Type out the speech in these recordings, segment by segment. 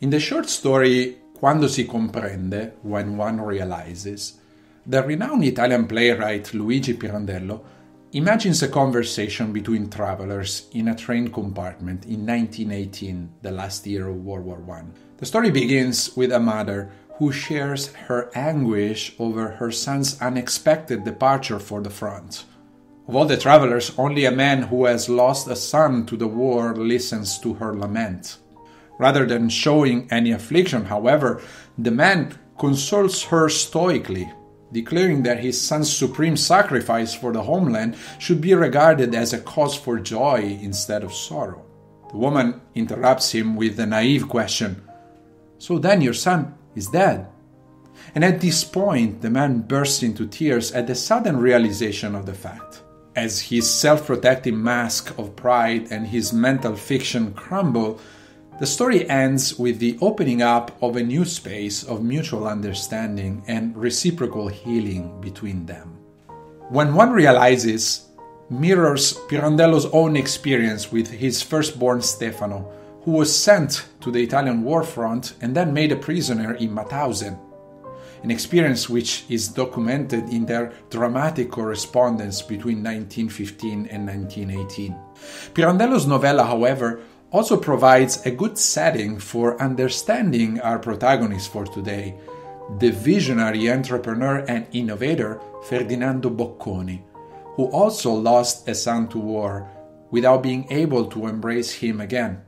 In the short story Quando si comprende, When One Realizes, the renowned Italian playwright Luigi Pirandello imagines a conversation between travelers in a train compartment in 1918, the last year of World War I. The story begins with a mother who shares her anguish over her son's unexpected departure for the front. Of all the travelers, only a man who has lost a son to the war listens to her lament. Rather than showing any affliction, however, the man consoles her stoically, declaring that his son's supreme sacrifice for the homeland should be regarded as a cause for joy instead of sorrow. The woman interrupts him with a naive question So then your son is dead? And at this point, the man bursts into tears at the sudden realization of the fact. As his self protecting mask of pride and his mental fiction crumble, the story ends with the opening up of a new space of mutual understanding and reciprocal healing between them. When one realizes, mirrors Pirandello's own experience with his firstborn Stefano, who was sent to the Italian war front and then made a prisoner in Mauthausen, an experience which is documented in their dramatic correspondence between 1915 and 1918. Pirandello's novella, however, also provides a good setting for understanding our protagonist for today, the visionary entrepreneur and innovator Ferdinando Bocconi, who also lost a son to war without being able to embrace him again,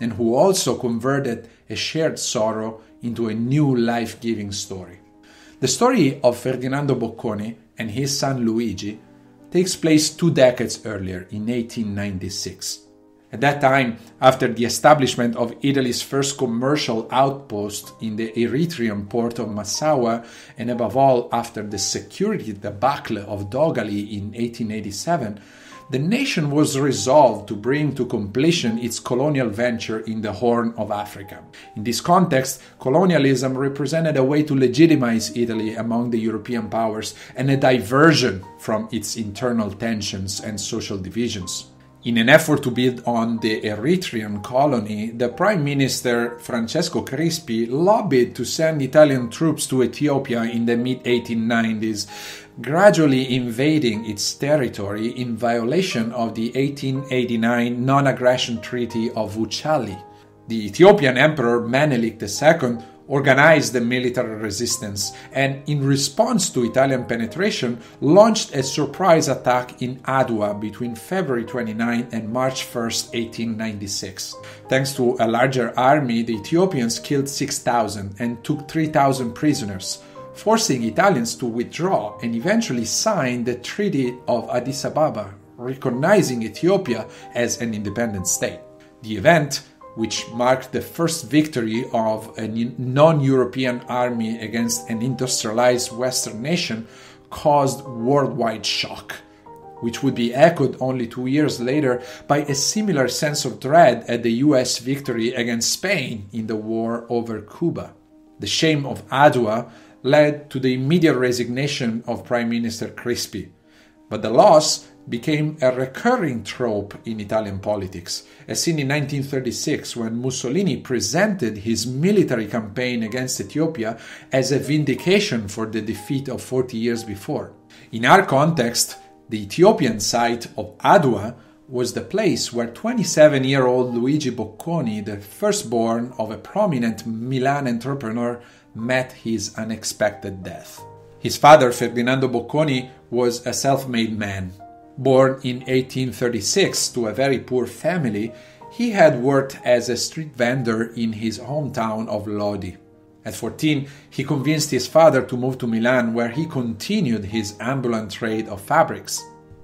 and who also converted a shared sorrow into a new life giving story. The story of Ferdinando Bocconi and his son Luigi takes place two decades earlier in 1896. At that time, after the establishment of Italy's first commercial outpost in the Eritrean port of Massawa, and above all after the security debacle of Dogali in 1887, the nation was resolved to bring to completion its colonial venture in the Horn of Africa. In this context, colonialism represented a way to legitimize Italy among the European powers and a diversion from its internal tensions and social divisions. In an effort to build on the Eritrean colony, the Prime Minister Francesco Crispi lobbied to send Italian troops to Ethiopia in the mid 1890s, gradually invading its territory in violation of the 1889 non aggression treaty of Wuchale. The Ethiopian Emperor Menelik II organized the military resistance and, in response to Italian penetration, launched a surprise attack in Adwa between February 29 and March 1, 1896. Thanks to a larger army, the Ethiopians killed 6,000 and took 3,000 prisoners, forcing Italians to withdraw and eventually sign the Treaty of Addis Ababa, recognizing Ethiopia as an independent state. The event which marked the first victory of a non European army against an industrialized Western nation, caused worldwide shock, which would be echoed only two years later by a similar sense of dread at the US victory against Spain in the war over Cuba. The shame of Adwa led to the immediate resignation of Prime Minister Crispi, but the loss became a recurring trope in Italian politics, as seen in 1936 when Mussolini presented his military campaign against Ethiopia as a vindication for the defeat of 40 years before. In our context, the Ethiopian site of Adwa was the place where 27 year old Luigi Bocconi, the firstborn of a prominent Milan entrepreneur, met his unexpected death. His father, Ferdinando Bocconi, was a self made man Born in 1836 to a very poor family, he had worked as a street vendor in his hometown of Lodi. At 14, he convinced his father to move to Milan, where he continued his ambulant trade of fabrics.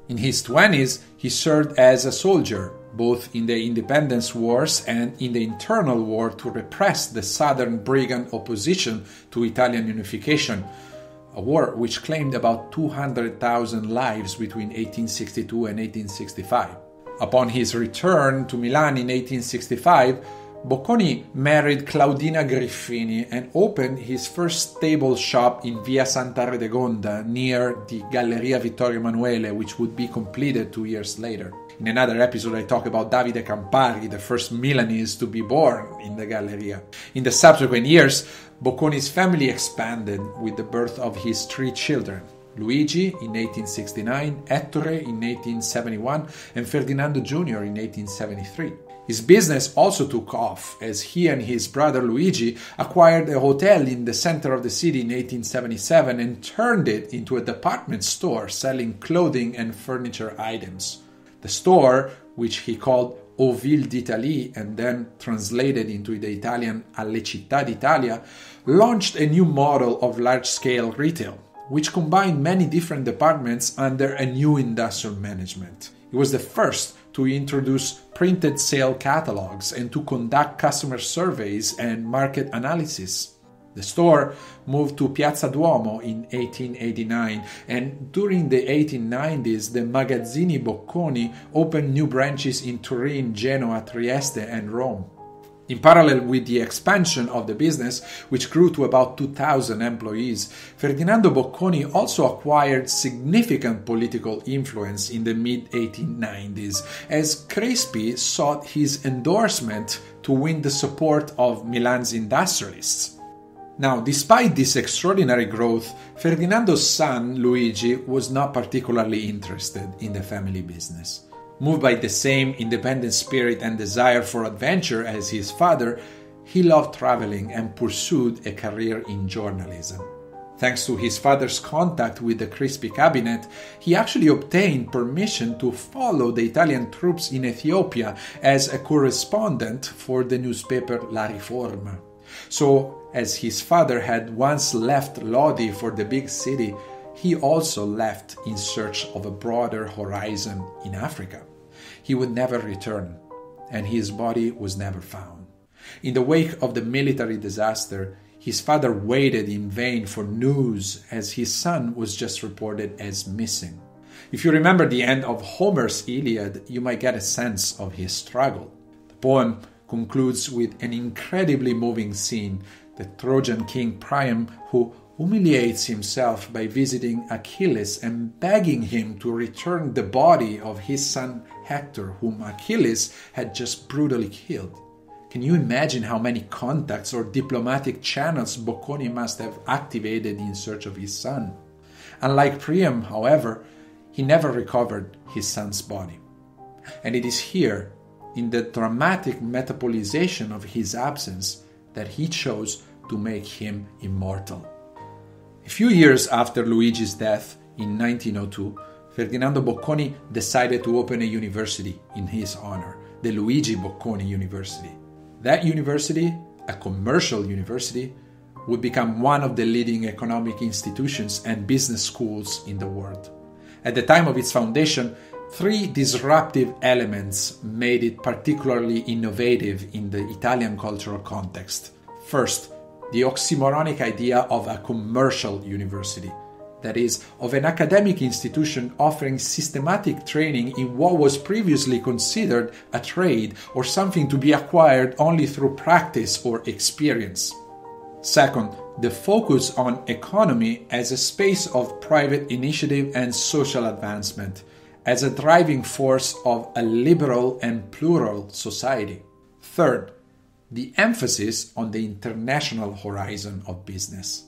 In his 20s, he served as a soldier, both in the independence wars and in the internal war to repress the southern brigand opposition to Italian unification, a war which claimed about 200,000 lives between 1862 and 1865. Upon his return to Milan in 1865, Bocconi married Claudina Griffini and opened his first stable shop in Via Santa Radegonda near the Galleria Vittorio Emanuele, which would be completed two years later. In another episode, I talk about Davide Campari, the first Milanese to be born in the Galleria. In the subsequent years, Bocconi's family expanded with the birth of his three children. Luigi in 1869, Ettore in 1871, and Ferdinando Jr. in 1873. His business also took off as he and his brother Luigi acquired a hotel in the center of the city in 1877 and turned it into a department store selling clothing and furniture items. The store, which he called Aux Villes d'Italie and then translated into the Italian Alle Città d'Italia, launched a new model of large scale retail, which combined many different departments under a new industrial management. It was the first to introduce printed sale catalogs and to conduct customer surveys and market analysis. The store moved to Piazza Duomo in 1889, and during the 1890s, the Magazzini Bocconi opened new branches in Turin, Genoa, Trieste, and Rome. In parallel with the expansion of the business, which grew to about 2,000 employees, Ferdinando Bocconi also acquired significant political influence in the mid 1890s as Crispi sought his endorsement to win the support of Milan's industrialists. Now, despite this extraordinary growth, Ferdinando's son Luigi was not particularly interested in the family business. Moved by the same independent spirit and desire for adventure as his father, he loved traveling and pursued a career in journalism. Thanks to his father's contact with the Crispi cabinet, he actually obtained permission to follow the Italian troops in Ethiopia as a correspondent for the newspaper La Riforma. So, as his father had once left Lodi for the big city, he also left in search of a broader horizon in Africa. He would never return, and his body was never found. In the wake of the military disaster, his father waited in vain for news as his son was just reported as missing. If you remember the end of Homer's Iliad, you might get a sense of his struggle. The poem concludes with an incredibly moving scene the Trojan king Priam, who humiliates himself by visiting Achilles and begging him to return the body of his son Hector, whom Achilles had just brutally killed. Can you imagine how many contacts or diplomatic channels Bocconi must have activated in search of his son? Unlike Priam, however, he never recovered his son's body. And it is here, in the dramatic metabolization of his absence, that he chose to make him immortal. A few years after Luigi's death in 1902, Ferdinando Bocconi decided to open a university in his honor, the Luigi Bocconi University. That university, a commercial university, would become one of the leading economic institutions and business schools in the world. At the time of its foundation, three disruptive elements made it particularly innovative in the Italian cultural context. First, the oxymoronic idea of a commercial university, that is, of an academic institution offering systematic training in what was previously considered a trade or something to be acquired only through practice or experience. Second, the focus on economy as a space of private initiative and social advancement, as a driving force of a liberal and plural society. Third, the emphasis on the international horizon of business.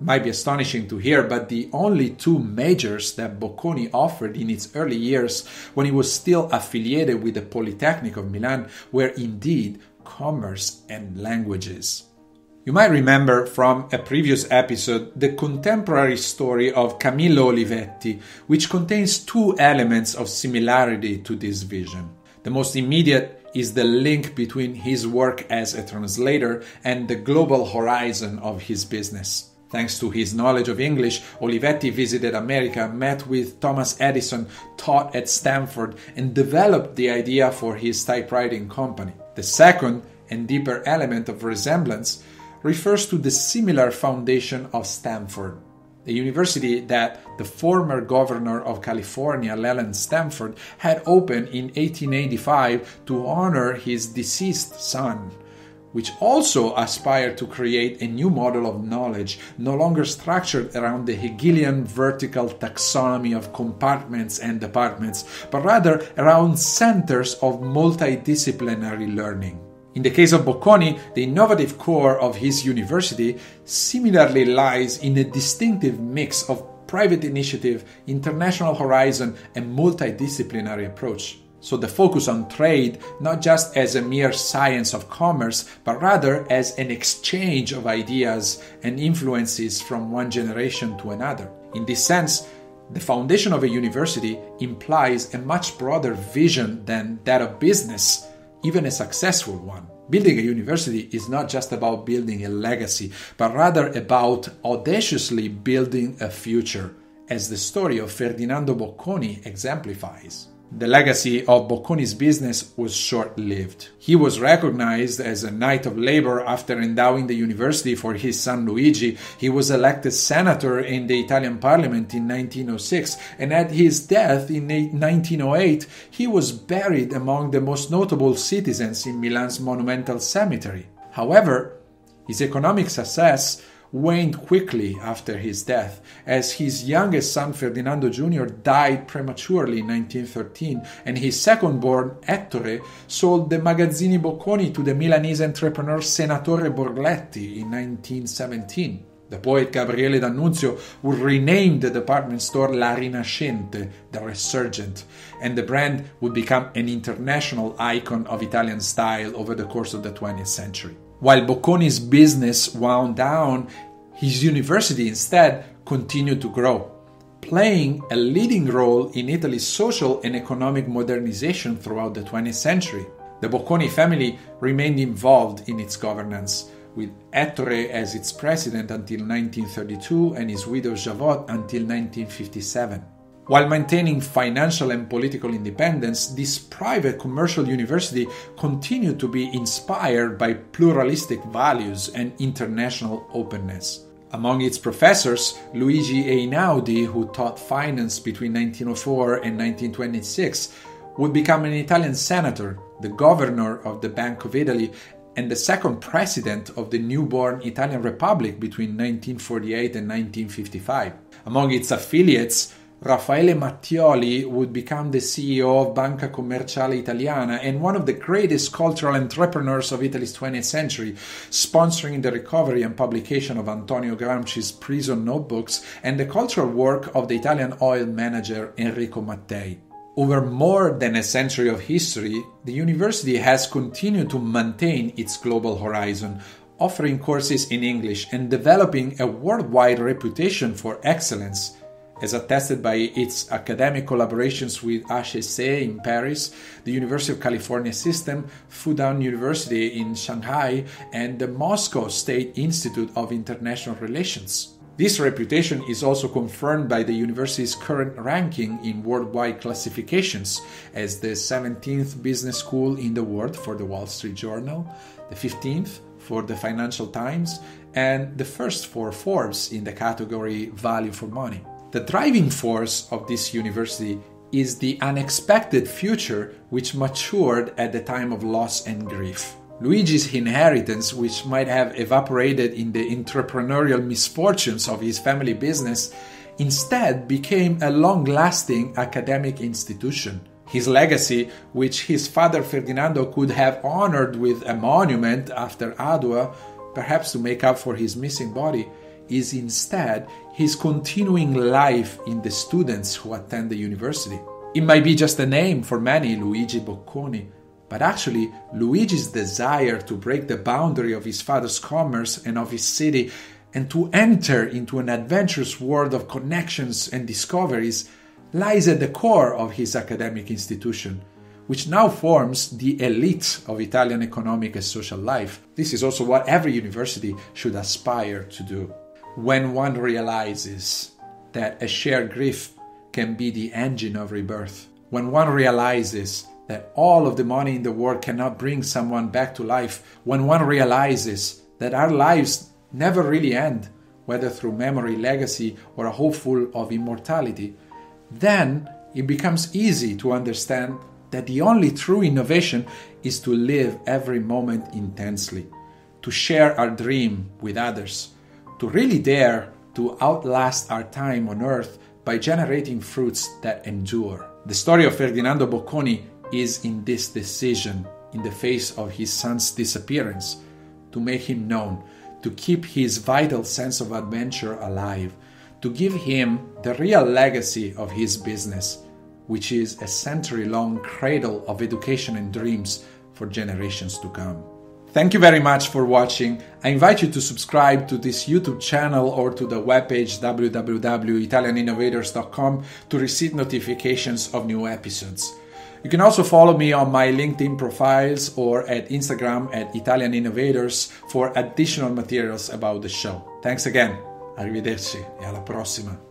It might be astonishing to hear, but the only two majors that Bocconi offered in its early years, when he was still affiliated with the Polytechnic of Milan, were indeed commerce and languages. You might remember from a previous episode the contemporary story of Camillo Olivetti, which contains two elements of similarity to this vision. The most immediate is the link between his work as a translator and the global horizon of his business. Thanks to his knowledge of English, Olivetti visited America, met with Thomas Edison, taught at Stanford, and developed the idea for his typewriting company. The second and deeper element of resemblance refers to the similar foundation of Stanford the university that the former governor of California, Leland Stanford, had opened in 1885 to honor his deceased son, which also aspired to create a new model of knowledge, no longer structured around the Hegelian vertical taxonomy of compartments and departments, but rather around centers of multidisciplinary learning. In the case of Bocconi, the innovative core of his university similarly lies in a distinctive mix of private initiative, international horizon, and multidisciplinary approach. So the focus on trade, not just as a mere science of commerce, but rather as an exchange of ideas and influences from one generation to another. In this sense, the foundation of a university implies a much broader vision than that of business, even a successful one. Building a university is not just about building a legacy, but rather about audaciously building a future, as the story of Ferdinando Bocconi exemplifies. The legacy of Bocconi's business was short lived. He was recognized as a Knight of Labor after endowing the university for his son Luigi. He was elected senator in the Italian parliament in 1906, and at his death in 1908, he was buried among the most notable citizens in Milan's monumental cemetery. However, his economic success waned quickly after his death, as his youngest son Ferdinando Jr. died prematurely in 1913, and his second born, Ettore, sold the Magazzini Bocconi to the Milanese entrepreneur Senatore Borletti in 1917. The poet Gabriele D'Annunzio would rename the department store La Rinascente, the Resurgent, and the brand would become an international icon of Italian style over the course of the 20th century. While Bocconi's business wound down, his university instead continued to grow, playing a leading role in Italy's social and economic modernization throughout the 20th century. The Bocconi family remained involved in its governance, with Ettore as its president until 1932 and his widow Javotte until 1957. While maintaining financial and political independence, this private commercial university continued to be inspired by pluralistic values and international openness. Among its professors, Luigi Einaudi, who taught finance between 1904 and 1926, would become an Italian senator, the governor of the Bank of Italy, and the second president of the newborn Italian Republic between 1948 and 1955. Among its affiliates, Raffaele Mattioli would become the CEO of Banca Commerciale Italiana and one of the greatest cultural entrepreneurs of Italy's 20th century, sponsoring the recovery and publication of Antonio Gramsci's prison notebooks and the cultural work of the Italian oil manager Enrico Mattei. Over more than a century of history, the university has continued to maintain its global horizon, offering courses in English and developing a worldwide reputation for excellence as attested by its academic collaborations with HEC in Paris, the University of California System, Fudan University in Shanghai, and the Moscow State Institute of International Relations. This reputation is also confirmed by the university's current ranking in worldwide classifications as the 17th business school in the world for the Wall Street Journal, the 15th for the Financial Times, and the first for Forbes in the category Value for Money. The driving force of this university is the unexpected future which matured at the time of loss and grief. Luigi's inheritance, which might have evaporated in the entrepreneurial misfortunes of his family business, instead became a long lasting academic institution. His legacy, which his father Ferdinando could have honored with a monument after Adua, perhaps to make up for his missing body, is instead his continuing life in the students who attend the university. It might be just a name for many, Luigi Bocconi, but actually, Luigi's desire to break the boundary of his father's commerce and of his city and to enter into an adventurous world of connections and discoveries lies at the core of his academic institution, which now forms the elite of Italian economic and social life. This is also what every university should aspire to do when one realizes that a shared grief can be the engine of rebirth, when one realizes that all of the money in the world cannot bring someone back to life, when one realizes that our lives never really end, whether through memory, legacy, or a hopeful of immortality, then it becomes easy to understand that the only true innovation is to live every moment intensely to share our dream with others, to really dare to outlast our time on earth by generating fruits that endure. The story of Ferdinando Bocconi is in this decision, in the face of his son's disappearance, to make him known, to keep his vital sense of adventure alive, to give him the real legacy of his business, which is a century long cradle of education and dreams for generations to come. Thank you very much for watching. I invite you to subscribe to this YouTube channel or to the webpage www.italianinnovators.com to receive notifications of new episodes. You can also follow me on my LinkedIn profiles or at Instagram at Italian Innovators for additional materials about the show. Thanks again. Arrivederci e alla prossima.